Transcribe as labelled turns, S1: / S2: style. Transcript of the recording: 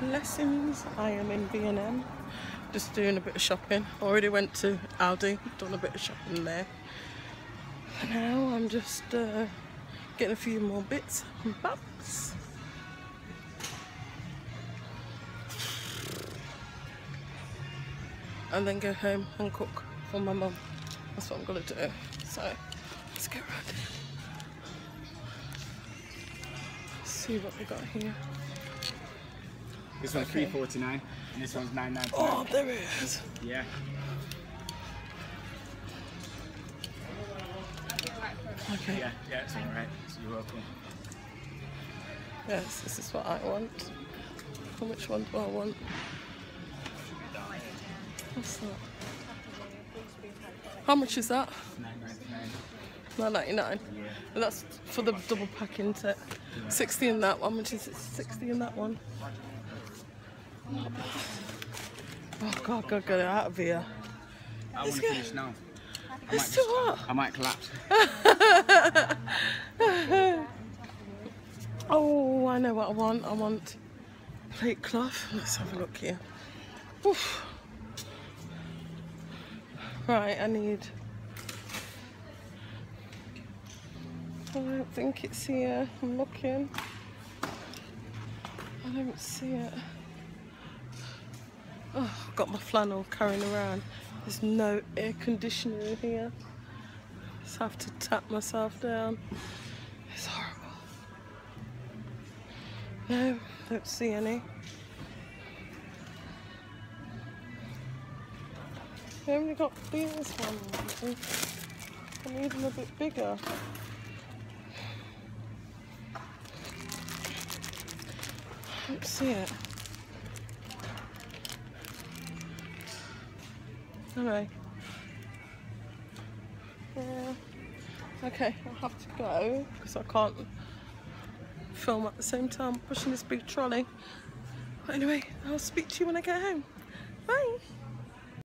S1: blessings. I am in B&M, just doing a bit of shopping. Already went to Aldi, done a bit of shopping there. Now I'm just uh, getting a few more bits and bobs. And then go home and cook for my mum. That's what I'm gonna do. So let's get ready. See what we got here.
S2: This one's
S1: Okay.
S2: three forty nine, and this one's nine ninety
S1: Oh,
S2: nine.
S1: there it is.
S2: Yeah.
S1: Okay.
S2: Yeah, yeah, it's alright. So you're welcome.
S1: Yes, this is what I want. And which one do I want? What's that? How much is that?
S2: Nine ninety nine.
S1: Nine ninety nine.
S2: Yeah.
S1: And that's for the double packing set. Sixty in that one. Which is? Sixty in that one. Oh God, God, get it out of here.
S2: I want to finish now. I might
S1: too
S2: just-
S1: hot.
S2: I might collapse.
S1: Oh, I know what I want. I want plate cloth. Let's have a look here. Oof. Right, I need. I don't think it's here. I'm looking. I don't see it. Oh, I've got my flannel carrying around. There's no air conditioner in here. Just have to tap myself down. It's horrible. No, don't see any. We only got these ones. I need them a bit bigger. I don't see it. Alright. Yeah. Okay, I'll have to go because I can't film at the same time pushing this big trolley. But anyway, I'll speak to you when I get home. Bye.